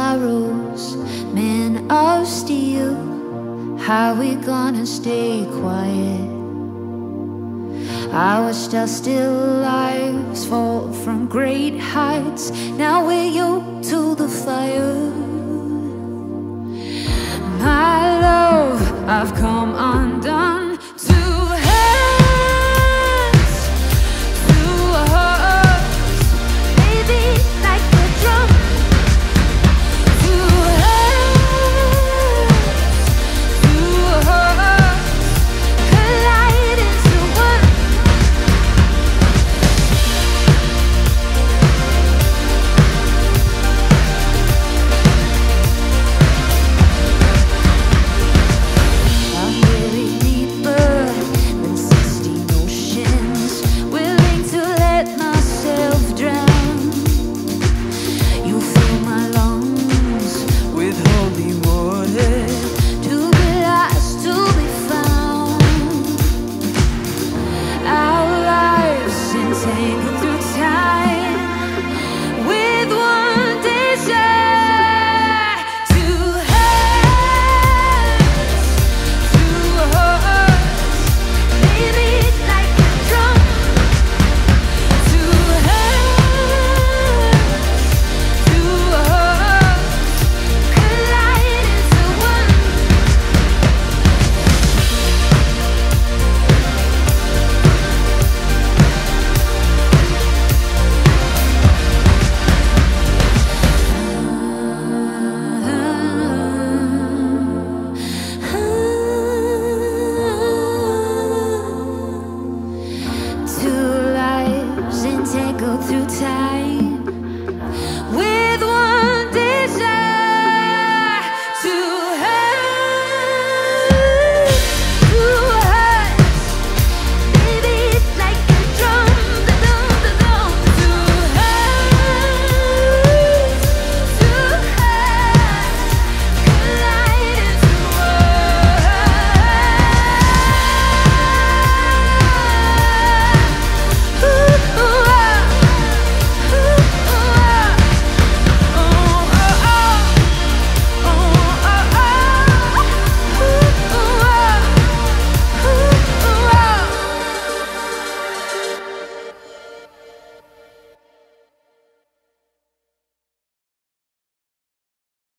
sorrows, man of steel. How we gonna stay quiet? I our still lives fall from great heights. Now we're yoked to the fire. My love, I've come